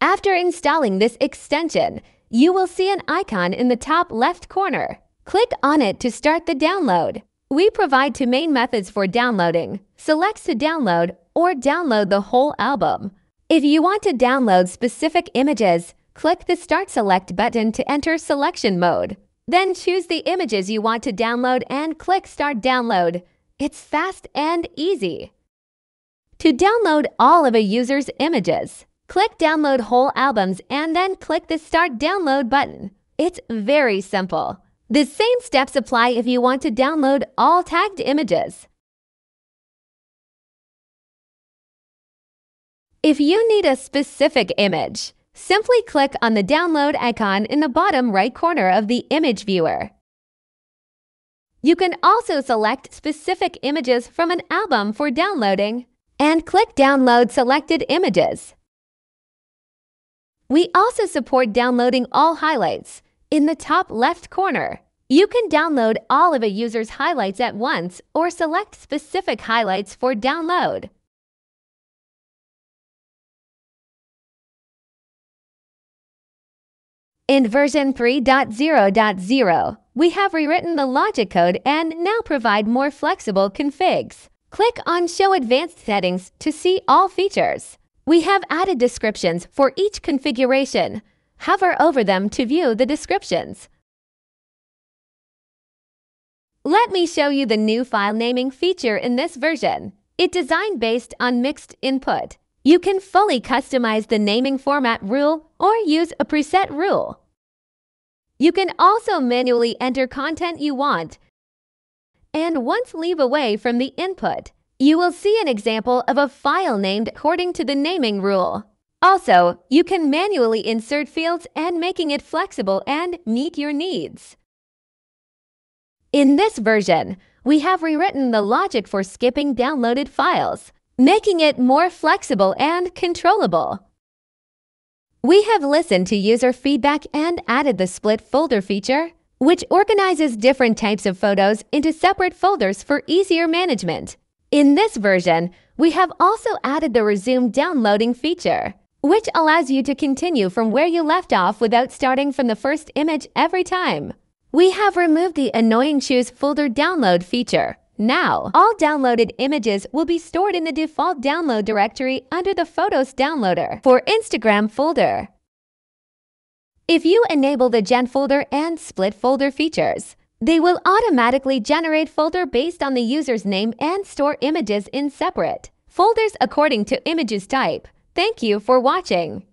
After installing this extension, you will see an icon in the top left corner. Click on it to start the download. We provide two main methods for downloading. Select to download or download the whole album. If you want to download specific images, click the Start Select button to enter selection mode. Then choose the images you want to download and click Start Download. It's fast and easy. To download all of a user's images, click Download Whole Albums and then click the Start Download button. It's very simple. The same steps apply if you want to download all tagged images. If you need a specific image, simply click on the download icon in the bottom right corner of the image viewer. You can also select specific images from an album for downloading and click Download Selected Images. We also support downloading all highlights in the top left corner. You can download all of a user's highlights at once or select specific highlights for download. In version 3.0.0, we have rewritten the logic code and now provide more flexible configs. Click on Show Advanced Settings to see all features. We have added descriptions for each configuration. Hover over them to view the descriptions. Let me show you the new file naming feature in this version. It's designed based on mixed input. You can fully customize the naming format rule or use a preset rule. You can also manually enter content you want and once leave away from the input. You will see an example of a file named according to the naming rule. Also, you can manually insert fields and making it flexible and meet your needs. In this version, we have rewritten the logic for skipping downloaded files making it more flexible and controllable. We have listened to user feedback and added the split folder feature, which organizes different types of photos into separate folders for easier management. In this version, we have also added the resume downloading feature, which allows you to continue from where you left off without starting from the first image every time. We have removed the annoying choose folder download feature, now, all downloaded images will be stored in the default download directory under the Photos Downloader for Instagram folder. If you enable the Gen folder and split folder features, they will automatically generate folder based on the user's name and store images in separate folders according to images type. Thank you for watching.